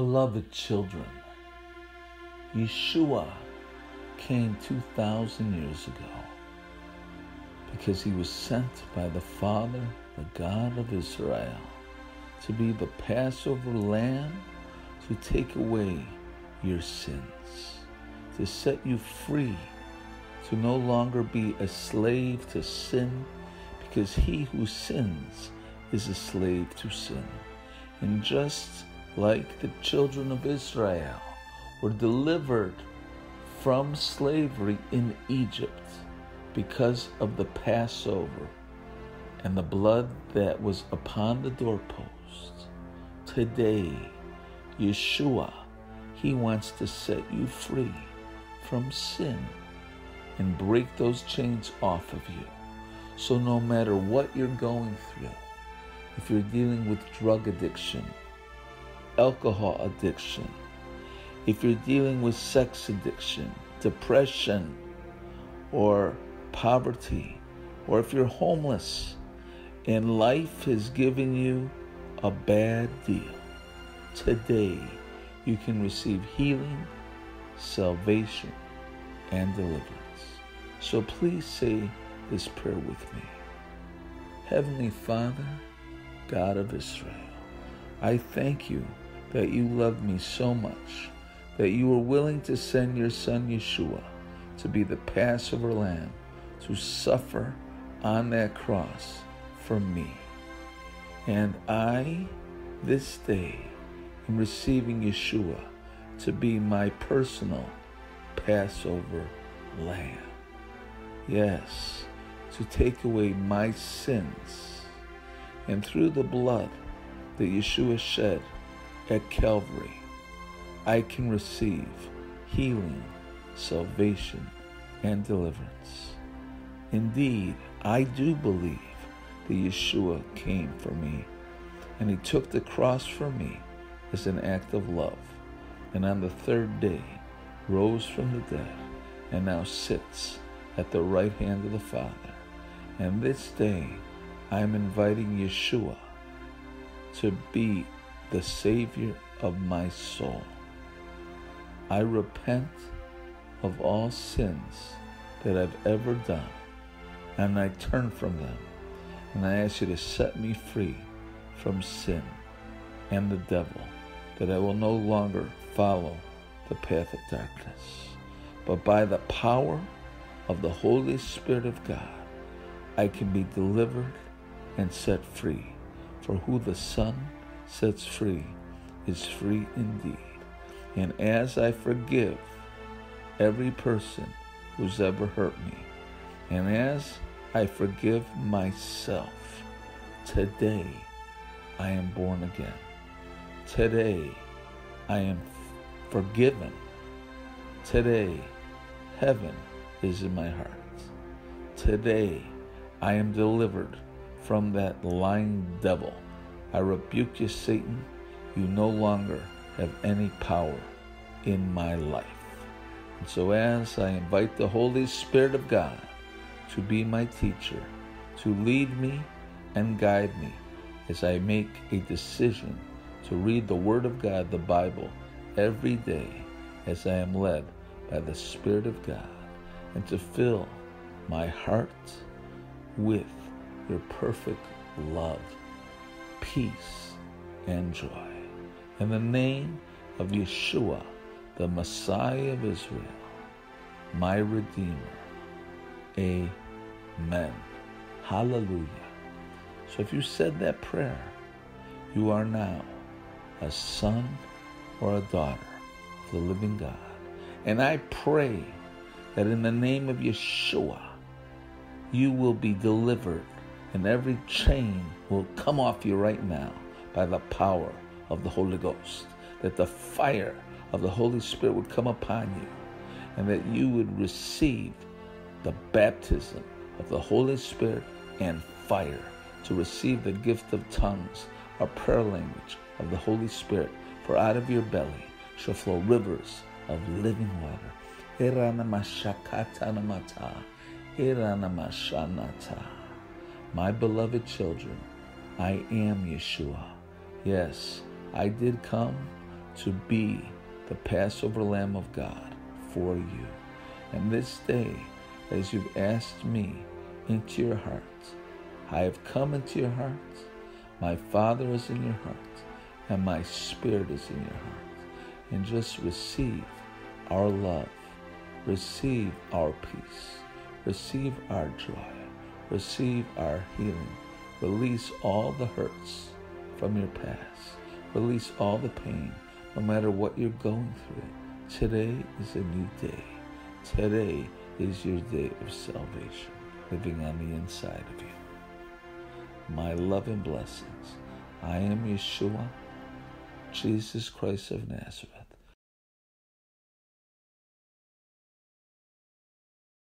Beloved children, Yeshua came 2,000 years ago because he was sent by the Father, the God of Israel, to be the Passover lamb to take away your sins, to set you free, to no longer be a slave to sin, because he who sins is a slave to sin. And just like the children of Israel were delivered from slavery in Egypt because of the Passover and the blood that was upon the doorpost. Today, Yeshua, He wants to set you free from sin and break those chains off of you. So, no matter what you're going through, if you're dealing with drug addiction, alcohol addiction, if you're dealing with sex addiction, depression, or poverty, or if you're homeless and life has given you a bad deal, today you can receive healing, salvation, and deliverance. So please say this prayer with me. Heavenly Father, God of Israel, I thank you that you love me so much that you were willing to send your son Yeshua to be the Passover lamb to suffer on that cross for me. And I, this day, am receiving Yeshua to be my personal Passover lamb. Yes, to take away my sins. And through the blood that Yeshua shed at Calvary, I can receive healing, salvation, and deliverance. Indeed, I do believe that Yeshua came for me, and he took the cross for me as an act of love, and on the third day rose from the dead, and now sits at the right hand of the Father. And this day I am inviting Yeshua to be the Savior of my soul. I repent of all sins that I've ever done, and I turn from them, and I ask you to set me free from sin and the devil, that I will no longer follow the path of darkness, but by the power of the Holy Spirit of God, I can be delivered and set free. For who the Son sets free is free indeed. And as I forgive every person who's ever hurt me, and as I forgive myself, today I am born again. Today I am forgiven. Today heaven is in my heart. Today I am delivered from that lying devil. I rebuke you, Satan. You no longer have any power in my life. And so, as I invite the Holy Spirit of God to be my teacher, to lead me and guide me as I make a decision to read the Word of God, the Bible, every day as I am led by the Spirit of God, and to fill my heart with your perfect love, peace, and joy. In the name of Yeshua, the Messiah of Israel, my Redeemer. Amen. Hallelujah. So if you said that prayer, you are now a son or a daughter of the living God. And I pray that in the name of Yeshua, you will be delivered and every chain will come off you right now by the power of the Holy Ghost, that the fire of the Holy Spirit would come upon you, and that you would receive the baptism of the Holy Spirit and fire to receive the gift of tongues, a prayer language of the Holy Spirit. For out of your belly shall flow rivers of living water. My beloved children, I am Yeshua. Yes, I did come to be the Passover Lamb of God for you. And this day, as you've asked me into your heart, I have come into your heart. My Father is in your heart, and my Spirit is in your heart. And just receive our love, receive our peace, receive our joy, receive our healing, release all the hurts from your past, release all the pain, no matter what you're going through. Today is a new day. Today is your day of salvation living on the inside of you. My love and blessings. I am Yeshua, Jesus Christ of Nazareth